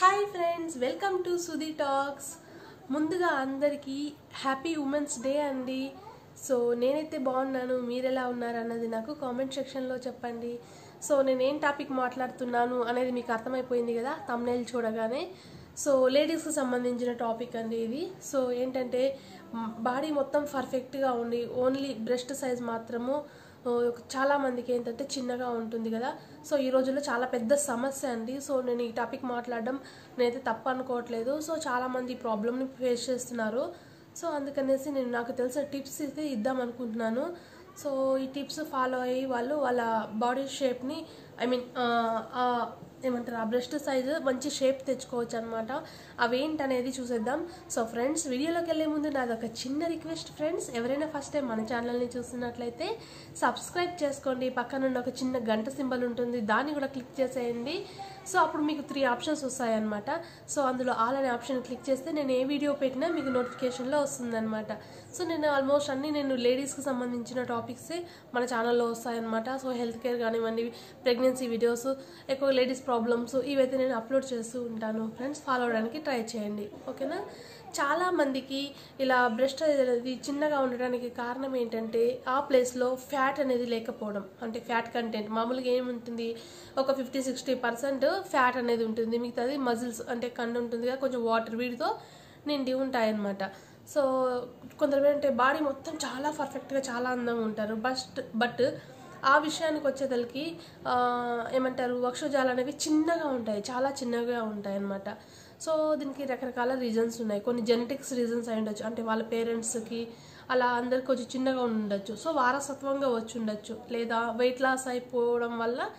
Hi friends welcome to Sudhi talks ముందుగా అందరికీ happy women's day అండి. సో నేనైతే బాగున్నాను. మీరు ఎలా ఉన్నారు అన్నది నాకు కామెంట్ సెక్షన్లో చెప్పండి. సో నేను ఏం టాపిక్ మాట్లాడుతున్నాను అనేది మీకు అర్థమైపోయింది కదా? తమ్నేల్ చూడగానే. సో లేడీస్కి సంబంధించిన టాపిక్ అండి ఇది. సో ఏంటంటే బాడీ మొత్తం పర్ఫెక్ట్గా ఉండి ఓన్లీ బ్రెస్ట్ సైజ్ మాత్రము చాలామందికి చాలా మందికి ఏంటంటే చిన్నగా ఉంటుంది కదా. సో ఈ రోజుల్లో చాలా పెద్ద సమస్య అండి. సో నేను ఈ టాపిక్ మాట్లాడడం నేనైతే తప్పు అనుకోవట్లేదు. సో చాలామంది ఈ ప్రాబ్లమ్ని ఫేస్ చేస్తున్నారు. సో అందుకనేసి నేను నాకు తెలిసిన టిప్స్ అయితే ఇద్దాం అనుకుంటున్నాను. సో ఈ టిప్స్ ఫాలో అయ్యి వాళ్ళు వాళ్ళ బాడీ షేప్ని ఐ మీన్ ఏమంటారు ఆ బ్రెస్ట్ సైజు మంచి షేప్ తెచ్చుకోవచ్చు అనమాట అవేంటనేది చూసేద్దాం. సో ఫ్రెండ్స్ వీడియోలోకి వెళ్ళే ముందు నాది ఒక చిన్న రిక్వెస్ట్ ఫ్రెండ్స్ ఎవరైనా ఫస్ట్ టైం మన ఛానల్ని చూస్తున్నట్లయితే సబ్స్క్రైబ్ చేసుకోండి. పక్కనున్న ఒక చిన్న గంట సింబల్ ఉంటుంది దాన్ని కూడా క్లిక్ చేసేయండి. సో అప్పుడు మీకు త్రీ ఆప్షన్స్ వస్తాయన్నమాట. సో అందులో ఆల్ అనే ఆప్షన్ క్లిక్ చేస్తే నేను ఏ వీడియో పెట్టినా మీకు నోటిఫికేషన్లో వస్తుందన్నమాట. సో నేను ఆల్మోస్ట్ అన్ని నేను లేడీస్కి సంబంధించిన టాపిక్సే మన ఛానల్లో వస్తాయన్నమాట. సో హెల్త్ కేర్ కానివ్వండి ప్రెగ్నెన్సీ వీడియోస్ ఎక్కువ లేడీస్ ప్రాబ్లమ్స్ ఇవైతే నేను అప్లోడ్ చేస్తూ ఉంటాను. ఫ్రెండ్స్ ఫాలో అవడానికి ట్రై చేయండి. ఓకేనా? చాలా మందికి ఇలా బ్రెస్ట్ అనేది చిన్నగా ఉండడానికి కారణం ఏంటంటే ఆ ప్లేస్లో ఫ్యాట్ అనేది లేకపోవడం. అంటే ఫ్యాట్ కంటెంట్ మామూలుగా ఏముంటుంది? ఒక ఫిఫ్టీ సిక్స్టీ పర్సెంట్ ఫ్యాట్ అనేది ఉంటుంది. మిగతాది మజిల్స్ అంటే కండు ఉంటుంది కదా కొంచెం వాటర్ వీటితో నిండి ఉంటాయన్నమాట. సో కొందరు అంటే బాడీ మొత్తం చాలా పర్ఫెక్ట్గా చాలా అందంగా ఉంటారు. బస్ట్ బట్ ఆ విషయానికి వచ్చేసరికి ఏమంటారు వక్షోజాలు అనేవి చిన్నగా ఉంటాయి చాలా చిన్నగా ఉంటాయి అన్నమాట సో దీనికి రకరకాల రీజన్స్ ఉన్నాయి. కొన్ని జెనెటిక్స్ రీజన్స్ అయి ఉండొచ్చు. అంటే వాళ్ళ పేరెంట్స్కి అలా అందరికి కొంచెం చిన్నగా ఉండొచ్చు. సో వారసత్వంగా వచ్చి ఉండొచ్చు. లేదా వెయిట్ లాస్ అయిపోవడం వల్ల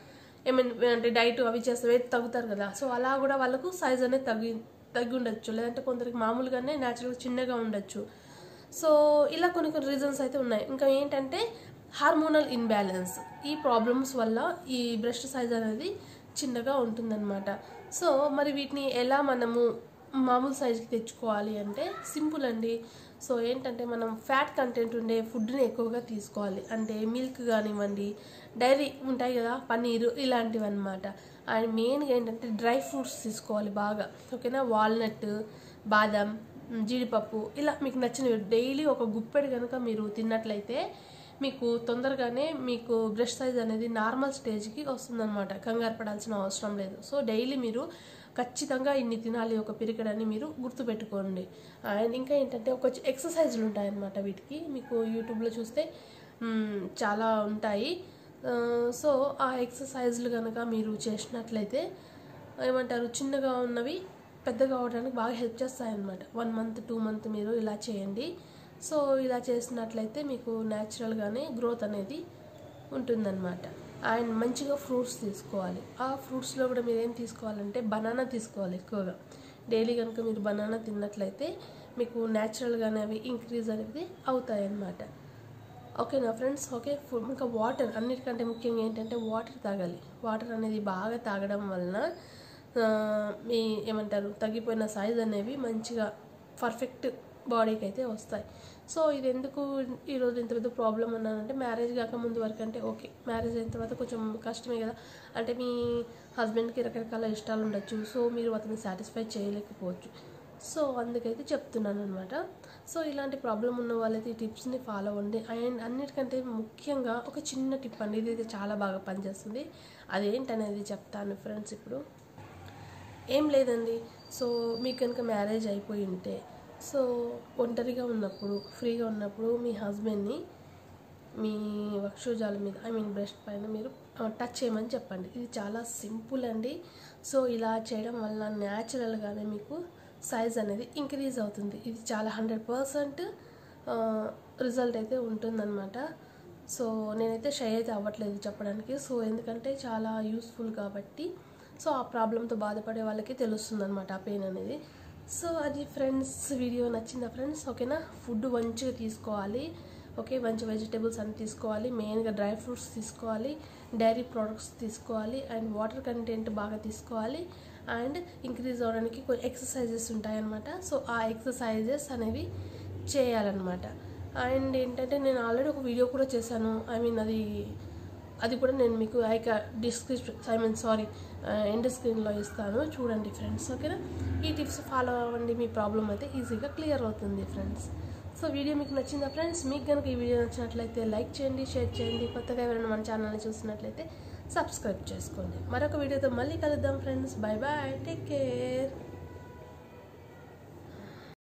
ఏమైనా అంటే డైట్ అవి చేస్తే వెయిట్ తగ్గుతారు కదా. సో అలా కూడా వాళ్ళకు సైజ్ అనేది తగ్గి తగ్గి ఉండొచ్చు. లేదంటే కొందరికి మామూలుగానే న్యాచురల్గా చిన్నగా ఉండొచ్చు. సో ఇలా కొన్ని కొన్ని రీజన్స్ అయితే ఉన్నాయి. ఇంకా ఏంటంటే హార్మోనల్ ఇన్బ్యాలెన్స్ ఈ ప్రాబ్లమ్స్ వల్ల ఈ బ్రెస్ట్ సైజ్ అనేది చిన్నగా ఉంటుందన్నమాట. సో మరి వీటిని ఎలా మనము మామూలు సైజుకి తెచ్చుకోవాలి అంటే సింపుల్ అండి. సో ఏంటంటే మనం ఫ్యాట్ కంటెంట్ ఉండే ఫుడ్ని ఎక్కువగా తీసుకోవాలి. అంటే మిల్క్ కానివ్వండి డైరీ ఉంటాయి కదా పన్నీరు ఇలాంటివి అనమాట అండ్ మెయిన్గా ఏంటంటే డ్రై ఫ్రూట్స్ తీసుకోవాలి బాగా. ఓకేనా? వాల్నట్ బాదం జీడిపప్పు ఇలా మీకు నచ్చినవి. డైలీ ఒక గుప్పెడు కనుక మీరు తిన్నట్లయితే మీకు తొందరగానే మీకు బ్రష్ సైజ్ అనేది నార్మల్ స్టేజ్కి వస్తుందన్నమాట. కంగారు పడాల్సిన అవసరం లేదు. సో డైలీ మీరు ఖచ్చితంగా ఇన్ని తినాలి ఒక పిరికడని అని మీరు గుర్తుపెట్టుకోండి. అండ్ ఇంకా ఏంటంటే ఒక ఎక్సర్సైజ్లు ఉంటాయన్నమాట వీటికి. మీకు యూట్యూబ్లో చూస్తే చాలా ఉంటాయి. సో ఆ ఎక్సర్సైజ్లు కనుక మీరు చేసినట్లయితే ఏమంటారు చిన్నగా ఉన్నవి పెద్దగా అవడానికి బాగా హెల్ప్ చేస్తాయన్నమాట. వన్ మంత్ టూ మంత్ మీరు ఇలా చేయండి. సో ఇలా చేసినట్లయితే మీకు న్యాచురల్గానే గ్రోత్ అనేది ఉంటుందన్నమాట. అండ్ మంచిగా ఫ్రూట్స్ తీసుకోవాలి. ఆ ఫ్రూట్స్లో కూడా మీరు ఏం తీసుకోవాలంటే బనానా తీసుకోవాలి ఎక్కువగా. డైలీ కనుక మీరు బనానా తిన్నట్లయితే మీకు న్యాచురల్గానే అవి ఇంక్రీజ్ అనేది అవుతాయి అన్నమాట ఓకేనా ఫ్రెండ్స్ ఓకే ఫుడ్ ఇంకా వాటర్ అన్నిటికంటే ముఖ్యంగా ఏంటంటే వాటర్ తాగాలి. వాటర్ అనేది బాగా తాగడం వలన మీ ఏమంటారు తగ్గిపోయిన సైజ్ అనేవి మంచిగా పర్ఫెక్ట్ బాడీకి అయితే వస్తాయి. సో ఇది ఎందుకు ఈరోజు ఇంత పెద్ద ప్రాబ్లం అన్నానంటే మ్యారేజ్ కాక ముందు వరకు అంటే ఓకే. మ్యారేజ్ అయిన తర్వాత కొంచెం కష్టమే కదా. అంటే మీ హస్బెండ్కి రకరకాల ఇష్టాలు ఉండొచ్చు. సో మీరు అతన్ని సాటిస్ఫై చేయలేకపోవచ్చు. సో అందుకైతే చెప్తున్నాను అనమాట సో ఇలాంటి ప్రాబ్లం ఉన్న వాళ్ళైతే ఈ టిప్స్ని ఫాలో అవ్వండి. అండ్ అన్నిటికంటే ముఖ్యంగా ఒక చిన్న టిప్ అండి. ఇది చాలా బాగా పనిచేస్తుంది. అదేంటనేది చెప్తాను ఫ్రెండ్స్ ఇప్పుడు. ఏం లేదండి. సో మీకు కనుక మ్యారేజ్ అయిపోయి ఉంటే సో ఒంటరిగా ఉన్నప్పుడు ఫ్రీగా ఉన్నప్పుడు మీ హస్బెండ్ని మీ వక్షోజాల మీద ఐ మీన్ బ్రెస్ట్ పైన మీరు టచ్ చేయమని చెప్పండి. ఇది చాలా సింపుల్ అండి. సో ఇలా చేయడం వల్ల న్యాచురల్గానే మీకు సైజ్ అనేది ఇంక్రీజ్ అవుతుంది. ఇది చాలా హండ్రెడ్ పర్సెంట్ రిజల్ట్ అయితే ఉంటుందన్నమాట. సో నేనైతే షై అయితే అవ్వట్లేదు చెప్పడానికి. సో ఎందుకంటే చాలా యూస్ఫుల్ కాబట్టి సో ఆ ప్రాబ్లంతో బాధపడే వాళ్ళకి తెలుస్తుంది అనమాట ఆ పెయిన్ అనేది. సో అది ఫ్రెండ్స్ వీడియో నచ్చిందా ఫ్రెండ్స్? ఓకేనా? ఫుడ్ మంచిగా తీసుకోవాలి. ఓకే మంచి వెజిటేబుల్స్ అన్ని తీసుకోవాలి. మెయిన్గా డ్రై ఫ్రూట్స్ తీసుకోవాలి. డైరీ ప్రోడక్ట్స్ తీసుకోవాలి. అండ్ వాటర్ కంటెంట్ బాగా తీసుకోవాలి. అండ్ ఇంక్రీజ్ అవ్వడానికి కొన్ని ఎక్సర్సైజెస్ ఉంటాయన్నమాట. సో ఆ ఎక్సర్సైజెస్ అనేవి చేయాలన్నమాట. అండ్ ఏంటంటే నేను ఆల్రెడీ ఒక వీడియో కూడా చేశాను. ఐ మీన్ అది అది కూడా నేను మీకు ఐక description I mean sorry end స్క్రీన్లో ఇస్తాను. చూడండి ఫ్రెండ్స్ ఓకేనా? ఈ టిప్స్ ఫాలో అవ్వండి మీ ప్రాబ్లం అయితే ఈజీగా క్లియర్ అవుతుంది ఫ్రెండ్స్ సో వీడియో మీకు నచ్చిందా ఫ్రెండ్స్ మీకు కనుక ఈ వీడియో నచ్చినట్లయితే లైక్ చేయండి షేర్ చేయండి. కొత్తగా ఎవరైనా మన ఛానల్ని చూసినట్లయితే సబ్స్క్రైబ్ చేసుకోండి. మరొక వీడియోతో మళ్ళీ కలుద్దాం friends bye bye take care